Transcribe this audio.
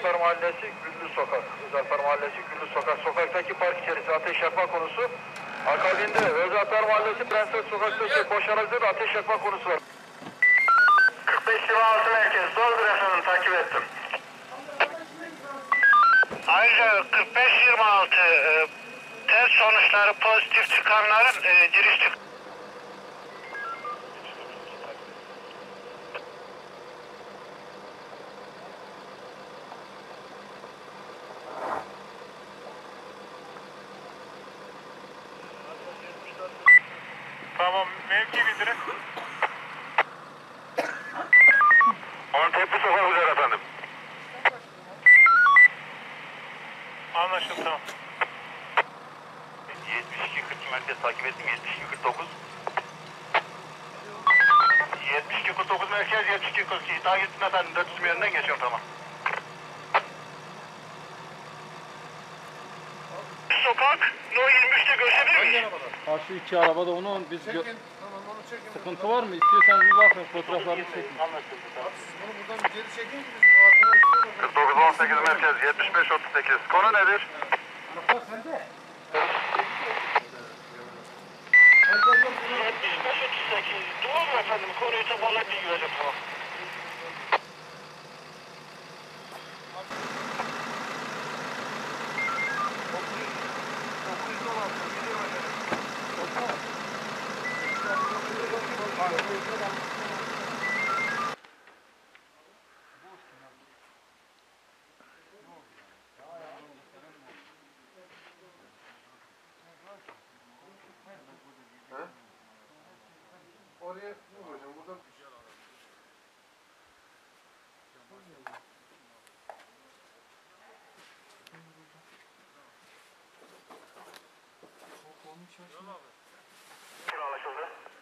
Özelper Mahallesi Güllü Sokak. Özelper Mahallesi Güllü Sokak. Sokaktaki park içerisi ateş yakma konusu. Akabinde Özelper Mahallesi Prenses Sokak'taki boş arazide de ateş yakma konusu var. 45-26 merkez. Doğrudur efendim takip ettim. Ayrıca 45-26 e, test sonuçları pozitif çıkanların e, giriş çık Tamam, mevki bildirin. Antepli Sokak üzere efendim. Anlaşıldı tamam. 72 40 merkez takip ettim. 72 49. 72 49 merkez 72 42 takip ettim efendim. 400 yönünden geçiyorum tamam. Sokak No 23'te görüşebilir miyiz? Karşı iki arabada onu biz gö- sıkıntı var mı? İstiyorsanız bir bakın fotoğraflarını çekin. Bunu buradan geri çekin ki biz altına üstüne 49 18 merkez 75 38. Konu nedir? Bak sen de. 75-38 doğru efendim konuyu toparlayıp bilgi vereceğim tamam. Oraya ne koyacağım? Buradan Anlaşıldı.